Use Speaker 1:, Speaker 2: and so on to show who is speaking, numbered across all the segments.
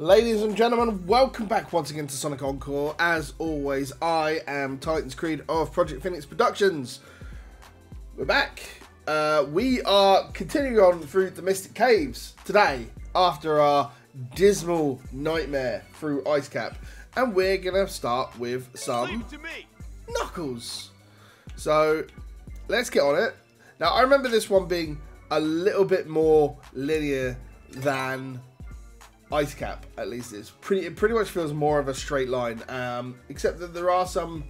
Speaker 1: Ladies and gentlemen, welcome back once again to Sonic Encore. As always, I am Titans Creed of Project Phoenix Productions. We're back. Uh, we are continuing on through the Mystic Caves today after our dismal nightmare through Ice Cap. And we're going to start with some Knuckles. So, let's get on it. Now, I remember this one being a little bit more linear than Ice Cap, at least it's pretty. It pretty much feels more of a straight line, um, except that there are some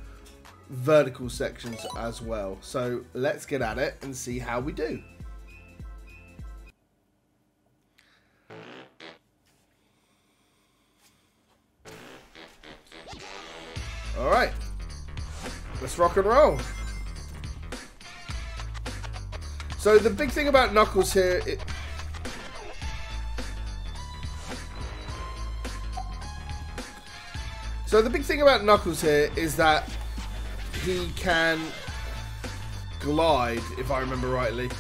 Speaker 1: vertical sections as well. So let's get at it and see how we do. All right, let's rock and roll. So the big thing about Knuckles here, it, So the big thing about Knuckles here is that he can glide, if I remember rightly.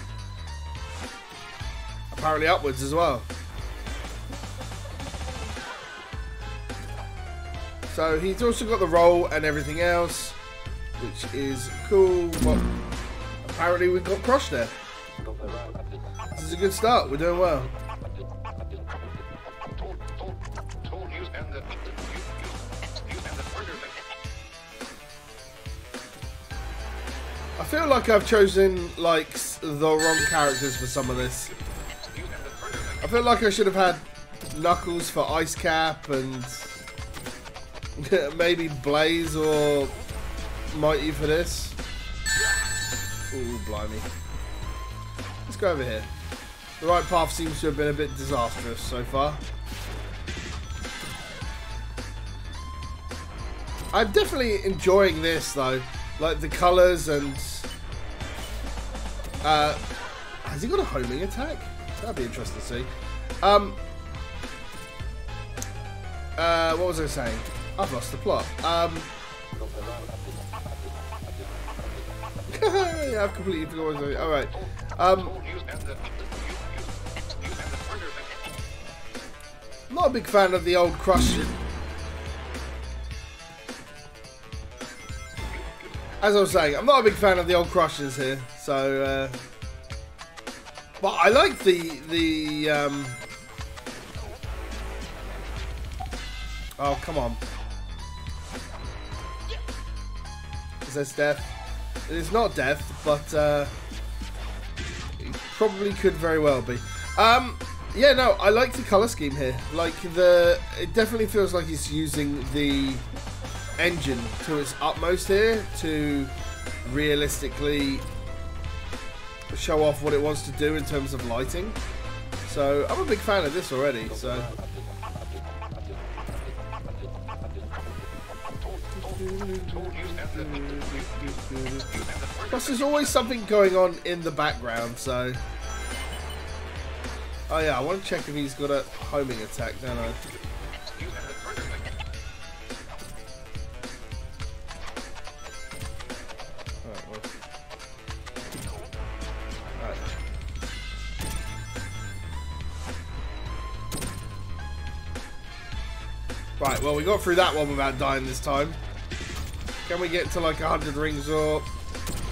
Speaker 1: Apparently upwards as well. So he's also got the roll and everything else, which is cool. But apparently we got crushed there. This is a good start. We're doing well. Feel like I've chosen like the wrong characters for some of this. I feel like I should have had Knuckles for Ice Cap and maybe Blaze or Mighty for this. Ooh, blimey. Let's go over here. The right path seems to have been a bit disastrous so far. I'm definitely enjoying this though. Like the colours and uh, has he got a homing attack? That'd be interesting to see. Um, uh, what was I saying? I've lost the plot. Um, yeah, I've completely forgot what I was. All right. Um, not a big fan of the old crush. As I was saying, I'm not a big fan of the old crushers here. So, uh, but I like the the. Um, oh come on! Is this death? It is not death, but uh, it probably could very well be. Um, yeah, no, I like the color scheme here. Like the, it definitely feels like he's using the engine to its utmost here to realistically show off what it wants to do in terms of lighting. So I'm a big fan of this already. So. Plus, there's always something going on in the background, so... Oh yeah, I want to check if he's got a homing attack, don't I? Right, well, we got through that one without dying this time. Can we get to like 100 rings or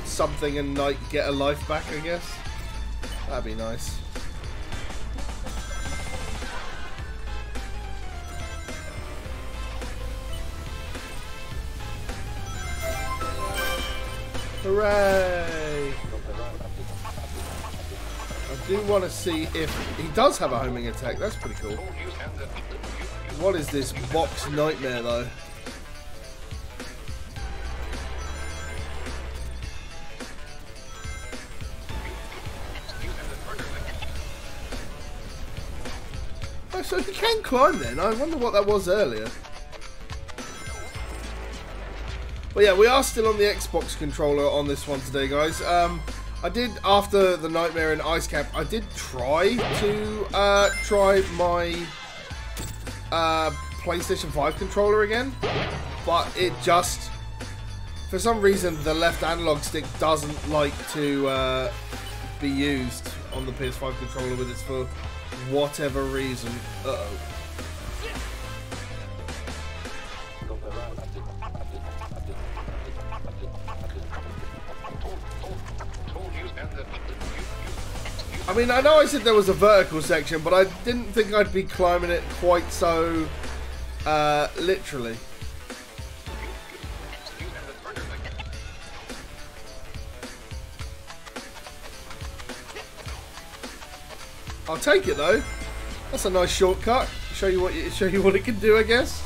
Speaker 1: something and like get a life back, I guess? That'd be nice. Hooray! Do want to see if he does have a homing attack. That's pretty cool. What is this box nightmare, though? Oh, so he can climb then. I wonder what that was earlier. But yeah, we are still on the Xbox controller on this one today, guys. Um, I did, after the Nightmare in Ice Cap, I did try to uh, try my uh, PlayStation 5 controller again, but it just, for some reason, the left analog stick doesn't like to uh, be used on the PS5 controller with its for whatever reason. Uh I mean, I know I said there was a vertical section, but I didn't think I'd be climbing it quite so uh, literally. I'll take it though. That's a nice shortcut. Show you what you, show you what it can do, I guess.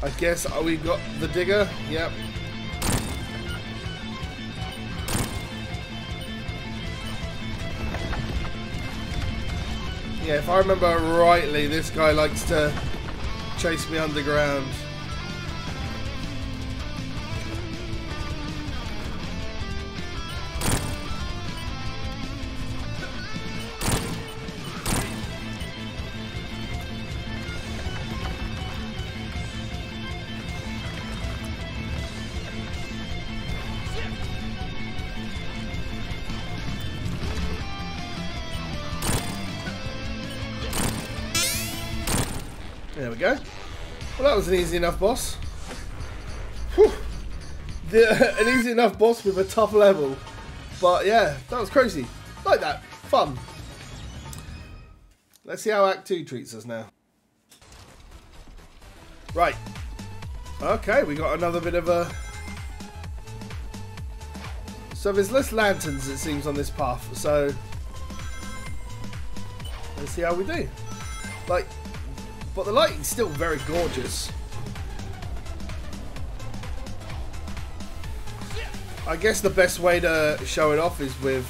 Speaker 1: I guess we've got the digger. Yep. Yeah, if I remember rightly, this guy likes to chase me underground. There we go. Well, that was an easy enough boss. Whew. The, an easy enough boss with a tough level. But yeah, that was crazy. Like that. Fun. Let's see how Act 2 treats us now. Right. Okay, we got another bit of a... So there's less lanterns, it seems, on this path. So... Let's see how we do. Like, but the lighting's still very gorgeous. I guess the best way to show it off is with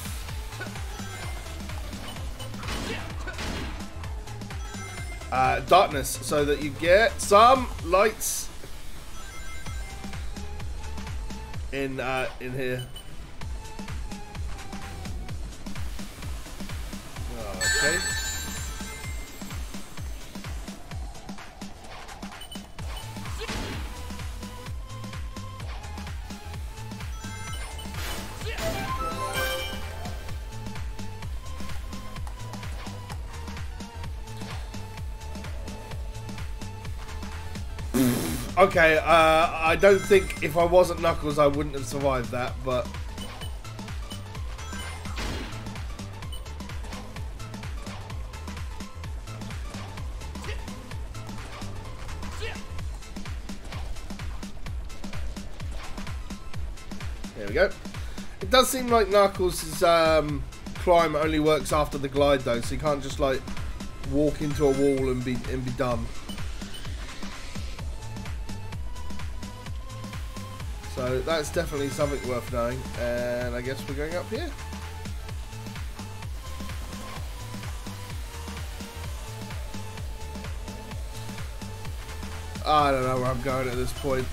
Speaker 1: uh, darkness so that you get some lights in uh, in here. Okay. Okay, uh, I don't think if I wasn't Knuckles I wouldn't have survived that, but... There we go. It does seem like Knuckles' um, climb only works after the glide though, so you can't just like walk into a wall and be and be done. So that's definitely something worth knowing. And I guess we're going up here. I don't know where I'm going at this point.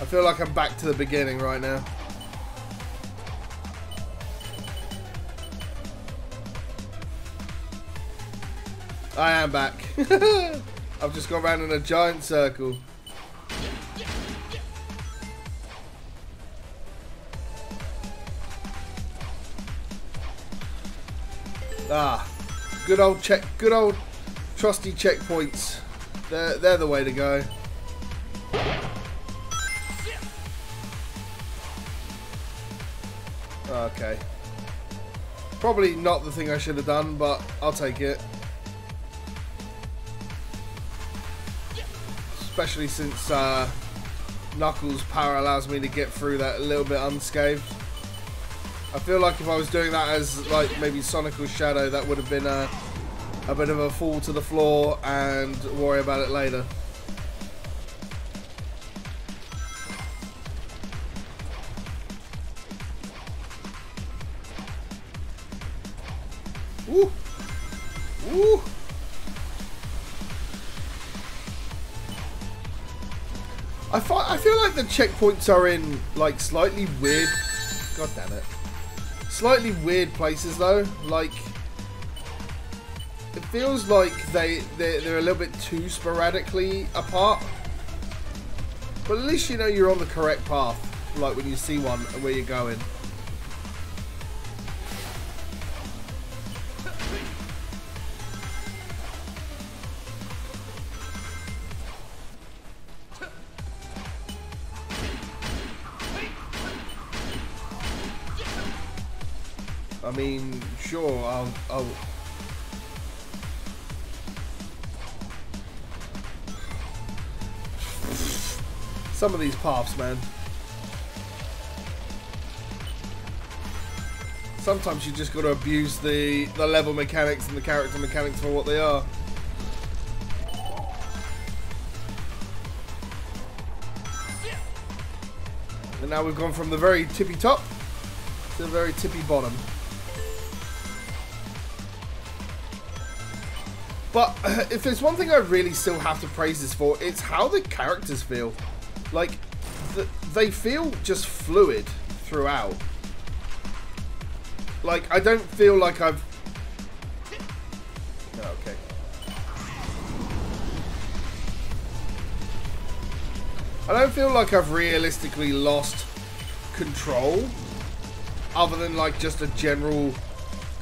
Speaker 1: I feel like I'm back to the beginning right now. I am back. I've just gone around in a giant circle. Ah, good old check, good old trusty checkpoints. They're, they're the way to go. Okay. Probably not the thing I should have done, but I'll take it. Especially since uh, Knuckles' power allows me to get through that a little bit unscathed. I feel like if I was doing that as like maybe Sonic or Shadow, that would have been a, a bit of a fall to the floor and worry about it later. Woo! Woo! I, I feel like the checkpoints are in like slightly weird. God damn it. Slightly weird places though, like it feels like they they're, they're a little bit too sporadically apart. But at least you know you're on the correct path, like when you see one and where you're going. I mean, sure, I'll, I'll Some of these paths, man. Sometimes you just got to abuse the, the level mechanics and the character mechanics for what they are. And now we've gone from the very tippy top to the very tippy bottom. But if there's one thing I really still have to praise this for, it's how the characters feel. Like, th they feel just fluid throughout. Like, I don't feel like I've... Oh, okay. I don't feel like I've realistically lost control other than like just a general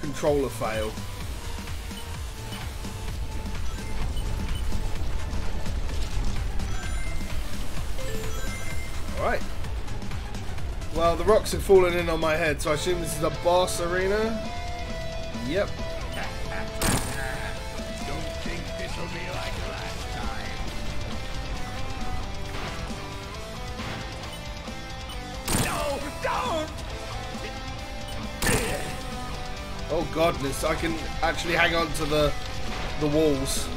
Speaker 1: controller fail. Alright. Well, the rocks have fallen in on my head, so I assume this is a boss arena? Yep.
Speaker 2: Don't think this'll be like last time. No, don't!
Speaker 1: Oh godness, I can actually hang on to the the walls.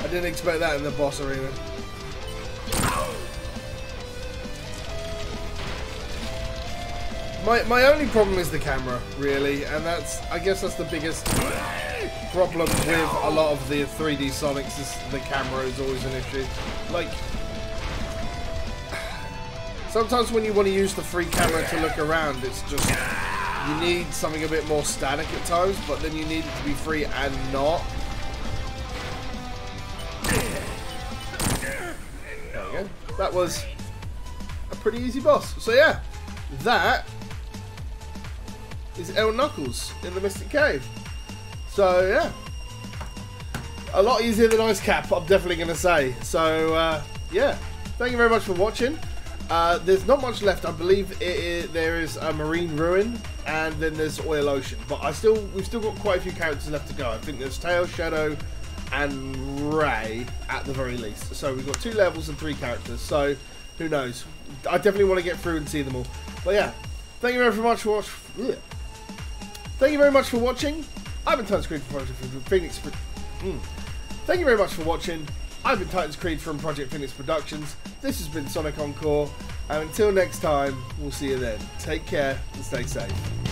Speaker 1: I didn't expect that in the boss arena. My, my only problem is the camera, really, and that's, I guess that's the biggest problem with a lot of the 3D Sonics is the camera is always an issue. Like, sometimes when you want to use the free camera to look around, it's just, you need something a bit more static at times, but then you need it to be free and not. There we go. That was a pretty easy boss. So yeah, that is El Knuckles in the Mystic Cave. So yeah, a lot easier than Ice Cap, I'm definitely going to say. So uh, yeah, thank you very much for watching. Uh, there's not much left. I believe there is a marine ruin, and then there's oil ocean. But I still, we've still got quite a few characters left to go. I think there's Tail, Shadow, and Ray at the very least. So we've got two levels and three characters. So who knows? I definitely want to get through and see them all. But yeah, thank you very much for watching. Thank you very much for watching. I've been Titans Creed from Project Phoenix. Mm. Thank you very much for watching. I've been Titans Creed from Project Phoenix Productions. This has been Sonic Encore. And until next time, we'll see you then. Take care and stay safe.